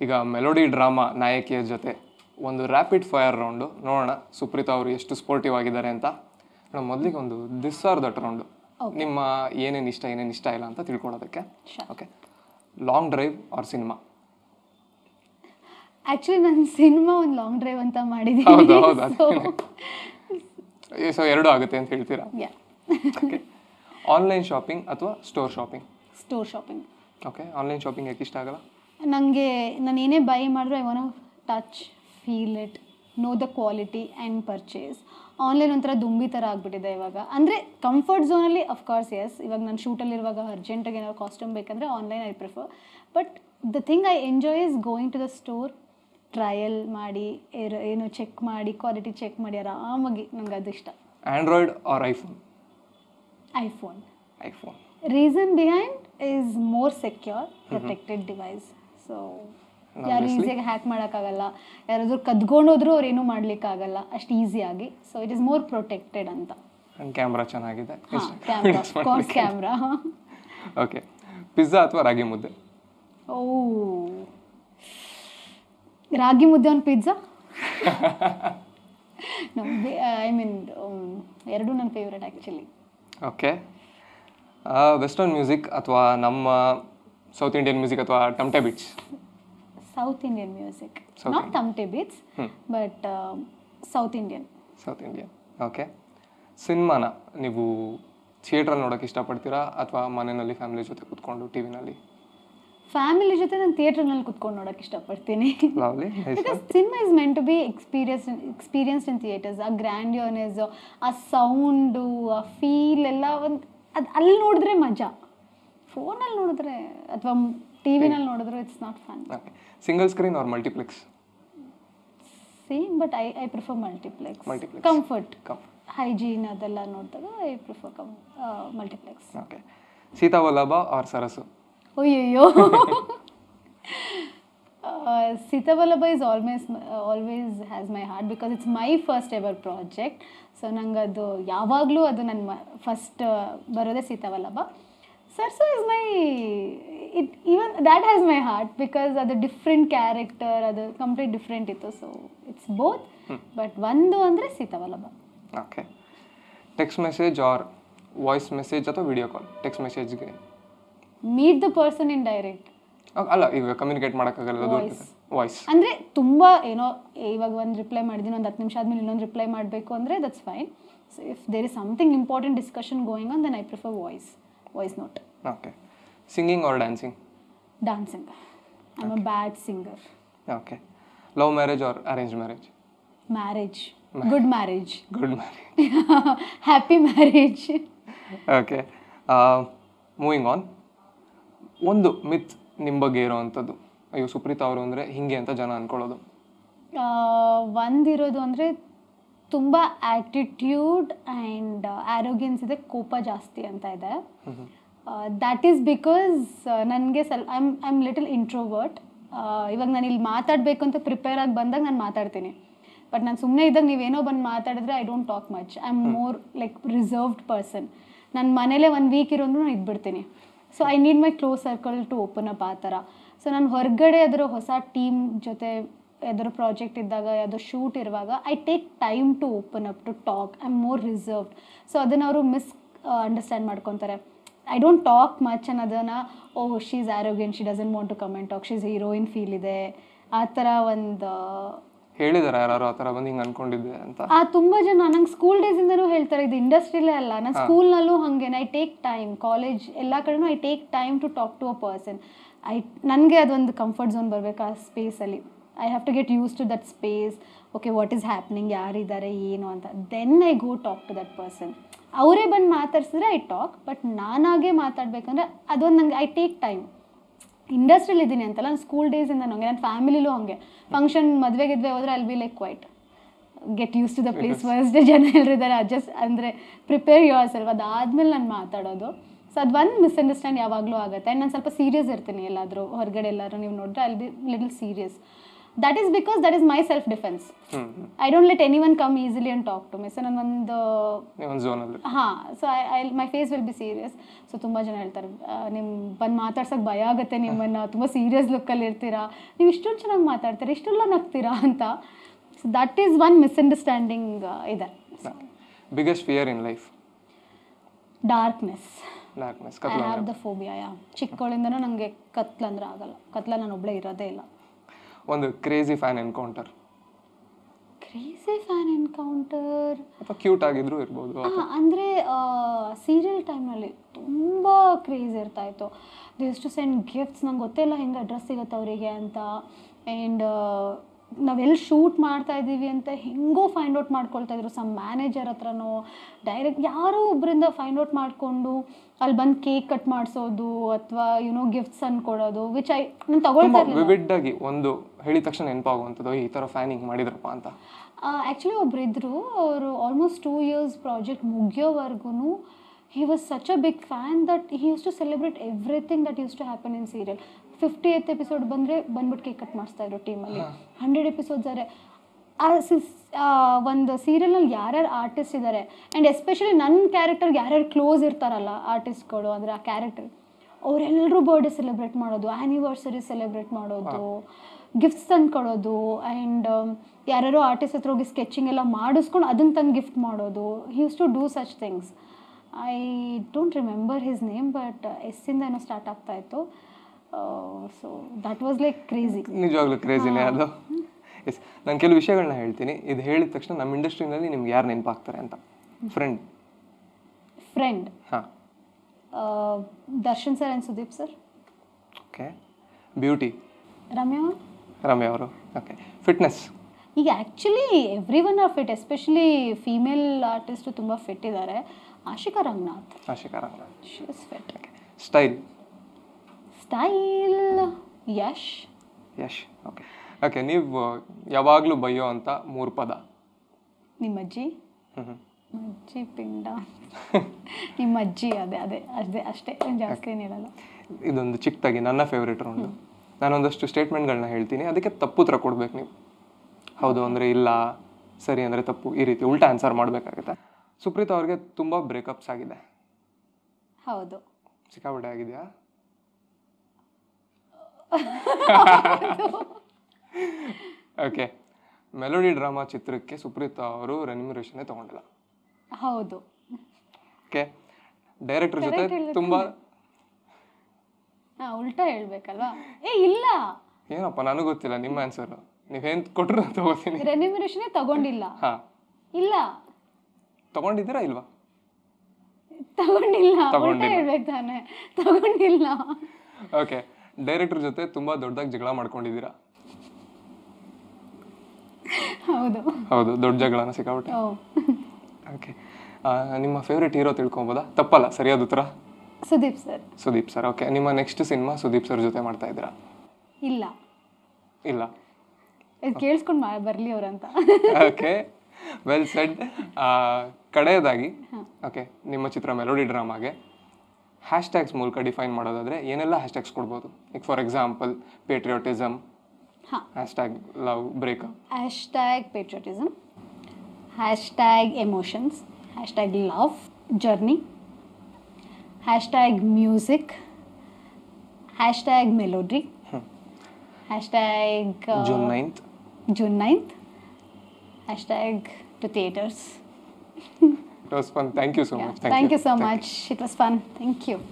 ಈಗ melody drama ನಾಯಕಿಯ ಜೊತೆ ಒಂದು ರ್ಯಾಪಿಡ್ ಫೈರ್ ರೌಂಡು ನೋಡೋಣ ಸುಪ್ರೀತಾ ಅವರು ಎಷ್ಟು ಸ್ಪೋರ್ಟಿವ್ ಆಗಿದ್ದಾರೆ ಅಂತ. ನಾವು ಮೊದಲಿಗೆ ಒಂದು ದಿಸ್ ಆರ್ ದಟ್ ರೌಂಡು ನಿಮ್ಮ ಏನೇನು ಇಷ್ಟ ಏನೇನು ಇಷ್ಟ ಇಲ್ಲ ಅಂತ ತಿಳ್ಕೊಳೋದಕ್ಕೆ. Okay long drive or cinema actually ನಾನು ಸಿನಿಮಾ ಒಂದು ಲಾಂಗ್ ಡ್ರೈವ್ ಅಂತ ಹೌದು ಮಾಡಿದ್ದೀನಿ ಸೊ ಎರಡು ಆಗುತ್ತೆ ಅಂತ ಹೇಳ್ತೀರಾ? ಆನ್ಲೈನ್ ಶಾಪಿಂಗ್ ಅಥವಾ store shopping store shopping okay online shopping ಯಾಕೆ ಇಷ್ಟ ಆಗಲ್ಲ? ನನಗೆ ನಾನು ಏನೇ ಬೈ ಮಾಡಿದ್ರು I want touch feel it know the quality and purchase online ಒಂಥರ ದುಂಬಿ ಥರ ಆಗಿಬಿಟ್ಟಿದೆ ಇವಾಗ. ಅಂದರೆ ಕಂಫರ್ಟ್ ಝೋನಲ್ಲಿ ಅಫ್ಕೋರ್ಸ್ ಎಸ್ ಇವಾಗ ನಾನು ಶೂಟಲ್ಲಿರುವಾಗ ಅರ್ಜೆಂಟಾಗಿ ಏನಾದ್ರು ಕಾಸ್ಟ್ಯೂಮ್ ಬೇಕಂದರೆ online I prefer but the thing I enjoy is going to the store trial ಮಾಡಿ ಏನು ಚೆಕ್ ಮಾಡಿ ಕ್ವಾಲಿಟಿ ಚೆಕ್ ಮಾಡಿ ಆರಾಮಾಗಿ ನಂಗೆ ಅದು ಇಷ್ಟ. Android or iPhone iPhone iPhone reason behind is more secure protected device so ಯಾರು ಈಸಿಯಾಗಿ ಹ್ಯಾಕ್ ಮಾಡೋಕ್ಕಾಗಲ್ಲ. ಯಾರಾದರೂ ಕದ್ಕೊಂಡೋದ್ರೂ ಅವ್ರು ಏನೂ ಮಾಡ್ಲಿಕ್ಕಾಗಲ್ಲ. ಅಷ್ಟು ಈಸಿಯಾಗಿ so it is more protected ಅಂತ. ಕ್ಯಾಮ್ರಾ ಚೆನ್ನಾಗಿದೆ. ಕ್ಯಾಮ್ರಾ ಓಕೆ ಪಿಜ್ಜಾ ಅಥವಾ ರಾಗಿ ಮುದ್ದೆ? ಓ. ರಾಗಿ ಮುದ್ದೆ ಒಂದು ಪಿಜ್ಜಾ ಐ ಮೀನ್ ಎರಡು ನನ್ನ favourite actually okay western music ಅಥವಾ ನಮ್ಮ ಸೌತ್ ಇಂಡಿಯನ್ ಮ್ಯೂಸಿಕ್ ಅಥವಾ tomato beats south Indian music not tomato beats but south Indian south Indian okay ಸಿನಿಮಾನ ನೀವು ಥಿಯೇಟ್ರಲ್ಲಿ ನೋಡೋಕೆ ಇಷ್ಟಪಡ್ತೀರಾ ಅಥವಾ ಮನೆಯಲ್ಲಿ ಫ್ಯಾಮಿಲಿ ಜೊತೆ ಕೂತ್ಕೊಂಡು ಟಿವಿನಲ್ಲಿ ಫ್ಯಾಮಿಲಿ ಜೊತೆ ನಾನು ಥಿಯೇಟ್ರ್ನಲ್ಲಿ ಕುತ್ಕೊಂಡು ನೋಡೋಕೆ ಇಷ್ಟಪಡ್ತೀನಿ. Cinema is meant to be experience experienced in theatres ಆ ಗ್ರ್ಯಾಂಡ್ಯೋನೆಸ್ ಆ ಸೌಂಡು ಆ ಫೀಲ್ ಎಲ್ಲ ಒಂದು ಅದು ಅಲ್ಲಿ ನೋಡಿದ್ರೆ ಮಜಾ. ಫೋನಲ್ಲಿ ನೋಡಿದ್ರೆ ಅಥವಾ ಟಿವಿನಲ್ಲಿ ನೋಡಿದ್ರೆ it's not fun okay single screen or multiplex same but I I prefer multiplex multiplex comfort hygiene ಅದೆಲ್ಲ ನೋಡಿದಾಗ I prefer multiplex okay Seethavallabha or Sarasu ಅಯ್ಯಯ್ಯೋ. Seethavallabha is always always has my heart because it's my first ever project so ನಂಗೆ ಅದು ಯಾವಾಗಲೂ ಅದು ನನ್ನ first ಬರೋದೇ Seethavallabha Sarasu is my it even that has my heart because ಅದು different character ಅದು complete different ಇತ್ತು ಸೊ ಇಟ್ಸ್ ಬೋತ್ ಬಟ್ ಒಂದು ಅಂದರೆ Seethavallabha okay text message or voice message ಅಥವಾ video call text ಮೆಸೇಜ್ಗೆ meet the person in direct ಅಲ್ಲ ಈಗ communicate ಮಾಡೋಕ್ಕಾಗಲ್ಲ voice ಅಂದರೆ ತುಂಬ ಏನೋ ಇವಾಗ ಒಂದು ರಿಪ್ಲೈ ಮಾಡಿದ್ದೀನಿ ಒಂದು ಹತ್ತು ನಿಮಿಷ ಆದಮೇಲೆ ಇನ್ನೊಂದು ರಿಪ್ಲೈ ಮಾಡಬೇಕು ಅಂದರೆ that's fine so if there is something important discussion going on then I prefer voice voice note okay singing or dancing dancing I am a bad singer okay love marriage or arrange marriage marriage good marriage good marriage happy marriage okay moving on ಒಂದು myth ನಿಮ್ಮ ಬಗ್ಗೆ ಇರೋವಂಥದ್ದು. ಅಯ್ಯೋ ಸುಪ್ರೀತಾ ಅವರು ಅಂದರೆ ಹಿಂಗೆ ಅಂತ ಜನ ಅಂದ್ಕೊಳ್ಳೋದು ಒಂದಿರೋದು ಅಂದರೆ ತುಂಬ ಆ್ಯಟಿಟ್ಯೂಡ್ ಆ್ಯಂಡ್ ಆರೋಗ್ಯನ್ಸ್ ಇದೆ ಕೋಪ ಜಾಸ್ತಿ ಅಂತ ಇದೆ. ದ್ಯಾಟ್ ಈಸ್ ಬಿಕಾಸ್ ನನಗೆ ಸ್ವಲ್ಪ I'm I am little introvert ಇವಾಗ ನಾನು ಇಲ್ಲಿ ಮಾತಾಡಬೇಕು ಅಂತ ಪ್ರಿಪೇರ್ ಆಗಿ ಬಂದಾಗ ನಾನು ಮಾತಾಡ್ತೀನಿ. ಬಟ್ ನಾನು ಸುಮ್ಮನೆ ಇದ್ದಾಗ ನೀವೇನೋ ಬಂದು ಮಾತಾಡಿದ್ರೆ I don't talk much I am more like reserved person ನನ್ನ ಮನೇಲೇ ಒಂದು ವೀಕ್ ಇರೋದು ನಾನು ಇದ್ಬಿಡ್ತೀನಿ. So I need my close circle to open up ಆ ಥರ. ಸೊ ನಾನು ಹೊರಗಡೆ ಅದರ ಹೊಸ ಟೀಮ್ ಜೊತೆ ಯಾವ್ದಾದ್ರು ಪ್ರಾಜೆಕ್ಟ್ ಇದ್ದಾಗ ಯಾವುದೋ ಶೂಟ್ ಇರುವಾಗ I take time to open up to talk I am more reserved so ಅದನ್ನು ಅವರು ಮಿಸ್ ಅಂಡರ್ಸ್ಟ್ಯಾಂಡ್ ಮಾಡ್ಕೊತಾರೆ. ಐ ಡೋಂಟ್ ಟಾಕ್ ಮಚ್ ಅನ್ನೋದನ್ನು ಓ she's arrogant she doesn't want to comment talk she's heroine feel ಇದೆ. ಆ ಥರ ಒಂದು ಹೇಳಿದಾರೆ ಯಾರು ಆ ಥರ ಬಂದು ಹಿಂಗೆ ಅನ್ಕೊಂಡಿದ್ದೆ ಅಂತ? ಆ ತುಂಬ ಜನ ನಂಗೆ ಸ್ಕೂಲ್ ಡೇಸಿಂದನೂ ಹೇಳ್ತಾರೆ ಇದು ಇಂಡಸ್ಟ್ರಿಲೇ ಅಲ್ಲ ನಾನು ಸ್ಕೂಲ್ನಲ್ಲೂ ಹಾಗೆ ಐ ಟೇಕ್ ಟೈಮ್ ಕಾಲೇಜ್ ಎಲ್ಲ ಕಡೆನೂ I take time to talk to a person I ನನಗೆ ಅದೊಂದು ಕಂಫರ್ಟ್ ಝೋನ್ ಬರಬೇಕು ಆ ಸ್ಪೇಸಲ್ಲಿ I have to get use to that space okay what is happening ಯಾರಿದ್ದಾರೆ? ಏನು ಅಂತ? Then I go talk to that person ಅವರೇ ಬಂದು ಮಾತಾಡ್ಸಿದ್ರೆ ಐ ಟಾಕ್ ಬಟ್ ನಾನಾಗೆ ಮಾತಾಡ್ಬೇಕಂದ್ರೆ ಅದೊಂದು ನಂಗೆ ಐ ಟೇಕ್ ಟೈಮ್ ಇಂಡಸ್ಟ್ರಿಯಲ್ಲಿ ಇದ್ದೀನಿ ಅಂತಲ್ಲ ನಾನು ಸ್ಕೂಲ್ ಡೇಸಿಂದ ನನಗೆ ನನ್ನ ಫ್ಯಾಮಿಲಿಲೂ ಹಂಗೆ. ಫಂಕ್ಷನ್ ಮದುವೆ ಗಿದ್ವೆ ಹೋದ್ರೆ ಅಲ್ಲಿ be like quite get use to the place first ಜನ ಎಲ್ಲರಿದ್ದಾರೆ ಅಡ್ಜಸ್ಟ್ ಅಂದರೆ ಪ್ರಿಪೇರ್ ಯೋರ್ ಸೆಲ್ಫ್ ಅದಾದ್ಮೇಲೆ ನಾನು ಮಾತಾಡೋದು. ಸೊ ಅದು ಒಂದು ಮಿಸ್ಅಂಡರ್ಸ್ಟ್ಯಾಂಡ್ ಯಾವಾಗಲೂ ಆಗುತ್ತೆ. ಆ್ಯಂಡ್ ನಾನು ಸ್ವಲ್ಪ ಸೀರಿಯಸ್ ಇರ್ತೀನಿ ಎಲ್ಲಾದರೂ ಹೊರಗಡೆ ಎಲ್ಲರೂ ನೀವು ನೋಡಿದ್ರೆ ಅಲ್ಲಿ be little serious that is because that is my self defence I don't let anyone come easily and talk to me so ನನ್ನ ಒಂದು ಹಾ so I I my face will be serious so ತುಂಬ ಜನ ಹೇಳ್ತಾರೆ ನಿಮ್ ಬಂದು ಮಾತಾಡ್ಸೋಕೆ ಭಯ ಆಗುತ್ತೆ ನಿಮ್ಮನ್ನು. ತುಂಬ ಸೀರಿಯಸ್ ಲುಕ್ಕಲ್ಲಿ ಇರ್ತೀರಾ. ನೀವು ಇಷ್ಟೊಂದು ಚೆನ್ನಾಗಿ ಮಾತಾಡ್ತೀರಾ ಇಷ್ಟೆಲ್ಲ ನಗ್ತೀರಾ ಅಂತ. So that is one misunderstanding ಇದೆ. Biggest fear in life darkness darkness I ಕತ್ಲ have the phobia ಚಿಕ್ಕವಳಿಂದನೂ ನನಗೆ ಕತ್ಲಂದ್ರೆ ಆಗಲ್ಲ. ಕತ್ಲ ನಾನು ಒಬ್ಬಳೇ ಇರೋದೇ ಇಲ್ಲ. ಒಂದು crazy fan encounter crazy fan encounter ಅಥವಾ ಕ್ಯೂಟ್ ಆಗಿದ್ರು ಇರ್ಬೋದು ಅಂದ್ರೆ ಸೀರಿಯಲ್ ಟೈಮ್ನಲ್ಲಿ ತುಂಬ ಕ್ರೇಜ್ ಇರ್ತಾ ಇತ್ತು. ದಿಸ್ ಟು ಸೆಂಡ್ ಗಿಫ್ಟ್ಸ್ ನಂಗೆ ಗೊತ್ತಿಲ್ಲ ಹೆಂಗೆ ಅಡ್ರೆಸ್ ಸಿಗುತ್ತೆ ಅವರಿಗೆ ಅಂತ. ಆ್ಯಂಡ್ ನಾವೆಲ್ಲಿ ಶೂಟ್ ಮಾಡ್ತಾ ಇದ್ದೀವಿ ಅಂತ ಹೆಂಗೋ ಫೈಂಡ್ ಔಟ್ ಮಾಡ್ಕೊಳ್ತಾ ಇದ್ರು. ಸಮ್ ಮ್ಯಾನೇಜರ್ ಹತ್ರನೋ ಡೈರೆಕ್ಟ್ ಯಾರೋ ಒಬ್ಬರಿಂದ ಫೈಂಡ್ ಔಟ್ ಮಾಡಿಕೊಂಡು ಅಲ್ಲಿ ಬಂದು ಕೇಕ್ ಕಟ್ ಮಾಡಿಸೋದು ಅಥವಾ ಯುನೋ ಗಿಫ್ಟ್ಸ್ ಕೊಡೋದು ವಿಚ್ ಐ ನಾನು ತಗೊಳ್ತಾ ಒಂದು ಹೇಳಿದ ತಕ್ಷಣ ನೆನಪಾಗುವಂಥದ್ದು ಈ ಥರ ಫ್ಯಾನಿಂಗ್ ಮಾಡಿದ್ರಪ್ಪ ಅಂತ. ಆ್ಯಕ್ಚುಲಿ ಒಬ್ರು ಇದ್ದರು ಅವರು almost two years project ಮುಗಿಯೋವರೆಗೂ he was such a big fan that he use to celebrate everything that use to happen in serial fifty eighth episode ಬಂದರೆ ಬಂದ್ಬಿಟ್ಟು ಕೇಕ್ ಕಟ್ ಮಾಡಿಸ್ತಾ ಇದ್ರು ಟೀಮಲ್ಲಿ ಹಂಡ್ರೆಡ್ ಎಪಿಸೋಡ್ಸ್ ಆದರೆ ಆ ಸಿಸ್ ಒಂದು ಸೀರಿಯಲ್ನಲ್ಲಿ ಯಾರ್ಯಾರು ಆರ್ಟಿಸ್ಟ್ ಇದ್ದಾರೆ ಆ್ಯಂಡ್ ಎಸ್ಪೆಷಲಿ ನನ್ನ ಕ್ಯಾರೆಕ್ಟರ್ಗೆ ಯಾರ್ಯಾರು ಕ್ಲೋಸ್ ಇರ್ತಾರಲ್ಲ ಆರ್ಟಿಸ್ಟ್ಗಳು ಅಂದರೆ ಆ ಕ್ಯಾರೆಕ್ಟರ್ ಅವರೆಲ್ಲರೂ ಬರ್ಡೇ ಸೆಲೆಬ್ರೇಟ್ ಮಾಡೋದು ಆ್ಯನಿವರ್ಸರಿ ಸೆಲೆಬ್ರೇಟ್ ಮಾಡೋದು. ಗಿಫ್ಟ್ಸ್ ತಂದು ಕೊಡೋದು ಆ್ಯಂಡ್ ಯಾರ್ಯಾರೋ ಆರ್ಟಿಸ್ಟ್ ಹತ್ರ ಹೋಗಿ ಸ್ಕೆಚಿಂಗ್ ಎಲ್ಲ ಮಾಡಿಸ್ಕೊಂಡು ಅದನ್ನು ತಂದು ಗಿಫ್ಟ್ ಮಾಡೋದು. He use to do such things I don't remember his name but ಎಸ್ಸಿಂದ ಏನೋ ಸ್ಟಾರ್ಟ್ ಆಗ್ತಾ ಇತ್ತು. So that was like crazy ನಿಜವಾಗ್ಲೂ ಕ್ರೇಜಿನೇ ಅದು. ಎಸ್ ನಾನು ಕೆಲವು ವಿಷಯಗಳನ್ನ ಹೇಳ್ತೀನಿ. ಇದು ಹೇಳಿದ ತಕ್ಷಣ ನಮ್ಮ ಇಂಡಸ್ಟ್ರಿನಲ್ಲಿ ನಿಮ್ಗೆ ಯಾರು ನೆನಪಾಗ್ತಾರೆ ಅಂತ. ಫ್ರೆಂಡ್ ಫ್ರೆಂಡ್ ಹಾಂ. Darshan sir and Sudeep sir. Okay beauty Ramya Ramya ಅವರು. ಓಕೆ ಫಿಟ್ನೆಸ್ ಈಗ actually everyone are fit especially female artist ತುಂಬ ಫಿಟ್ ಇದ್ದಾರೆ Ashika Ranganath. Ashika Ranganath. She is fit style style Yash Yash okay okay ನೀವು ಯಾವಾಗಲೂ ಬೈಯೋ ಅಂತ ಮೂರು ಪದ. ನಿಮ್ಮ ಅಜ್ಜಿ ಅಜ್ಜಿ ಪಿಂಡ. ನಿಮ್ಮ ಅಜ್ಜಿ ಅದೇ ಅದೇ ಅದೇ ಅಷ್ಟೇ ಜಾಸ್ತಿ ಏನಿರಲ್ಲ ಇದೊಂದು ಚಿಕ್ಕದಾಗಿ ನನ್ನ ಫೇವ್ರೇಟ್ ರೌಂಡು ನಾನೊಂದಷ್ಟು ಸ್ಟೇಟ್ಮೆಂಟ್ಗಳನ್ನ ಹೇಳ್ತೀನಿ. ಅದಕ್ಕೆ ತಪ್ಪು ಉತ್ತರ ಕೊಡ್ಬೇಕು ನೀವು. ಹೌದು ಅಂದರೆ ಇಲ್ಲ ಸರಿ ಅಂದರೆ ತಪ್ಪು ಈ ರೀತಿ ಉಲ್ಟಾ ಆನ್ಸರ್ ಮಾಡಬೇಕಾಗುತ್ತೆ. ಸುಪ್ರೀತ್ ಅವ್ರಿಗೆ ತುಂಬ ಬ್ರೇಕಪ್ಸ್ ಆಗಿದೆ. ಹೌದು. ಸಿಕ್ಕಾಪಟ್ಟೆ ಆಗಿದೆಯಾ? ಓಕೆ ಮೆಲೋಡಿ ಡ್ರಾಮಾ ಚಿತ್ರಕ್ಕೆ ಸುಪ್ರೀತ್ ಅವರು ರೆನ್ಯೂರೇಷನ್ ತಗೊಂಡಿಲ್ಲ. ಹೌದು. ಓಕೆ ಡೈರೆಕ್ಟರ್ ಜೊತೆ ತುಂಬಾ ತುಂಬ ಹಾಂ ಉಲ್ಟಾ ಹೇಳ್ಬೇಕಲ್ವಾ? ಏ ಇಲ್ಲ. ಏನಪ್ಪ ನನಗೆ ಗೊತ್ತಿಲ್ಲ ನಿಮ್ಮ ಆನ್ಸರ್ ನೀವು ಏನು ಕೊಟ್ಟರು ತಗೋತೀನಿ ರೆನ್ಯುಮರೇಷನೇ ತಗೊಂಡಿಲ್ಲ. ಹಾ. ಇಲ್ಲ. ತಗೊಂಡಿದ್ದೀರಾ ಇಲ್ವಾ? ತಗೊಂಡಿಲ್ಲ. ಉಲ್ಟಾ ತಗೊಂಡಿಲ್ಲ. ಹೇಳ್ಬೇಕು ತಾನೆ. ತಗೊಂಡಿಲ್ಲ. ಓಕೆ ಡೈರೆಕ್ಟರ್ ಜೊತೆ ತುಂಬಾ ದೊಡ್ಡದಾಗಿ ಜಗಳ ಮಾಡ್ಕೊಂಡಿದ್ದೀರಾ? ಹೌದು. ಹೌದು ದೊಡ್ಡ ಜಗಳನ ಸಿಕ್ಕಾಬಿಟ್ಟೆ ಓ ಓಕೆ ನಿಮ್ಮ ಫೇವ್ರೆಟ್ ಹೀರೋ ತಿಳ್ಕೊಬೋದಾ? ತಪ್ಪಲ್ಲ ಸರಿಯಾದ ಉತ್ತರ? Sudeep sir. Sudeep sir okay. ನಿಮ್ಮ ನೆಕ್ಸ್ಟ್ ಸಿನಿಮಾ ಸುದೀಪ್ ಸರ್ ಜೊತೆ ಮಾಡ್ತಾ ಇದ್ದೀರಾ? ಇಲ್ಲ. ಇಲ್ಲ. ಇದು ಕೇಳಿಸ್ಕೊಂಡು ಮಾ ಬರಲಿ ಅವ್ರಂತ ಓಕೆ. ವೆಲ್ ಸೆಡ್ ಕಡೆಯದಾಗಿ ಓಕೆ ನಿಮ್ಮ ಚಿತ್ರ ಮೆಲೋಡಿ ಡ್ರಾಮಾಗೆ ಹ್ಯಾಶ್ ಟ್ಯಾಗ್ಸ್ ಮೂಲಕ ಡಿಫೈನ್ ಮಾಡೋದಾದರೆ ಏನೆಲ್ಲ ಹ್ಯಾಶ್ ಟ್ಯಾಗ್ಸ್ ಕೊಡ್ಬೋದು? ಈಗ ಫಾರ್ ಎಕ್ಸಾಂಪಲ್ ಪೇಟ್ರಿಯೋಟಿಸಮ್ ಹಾಂ. Hashtag love breakup hashtag emotions hashtag love journey, hashtag music, hashtag melody, hmm. hashtag uh, June 9th, June 9th, hashtag to theaters. it was fun. Thank you so yeah. much. Thank, Thank you. you so Thank much. You. It was fun. Thank you.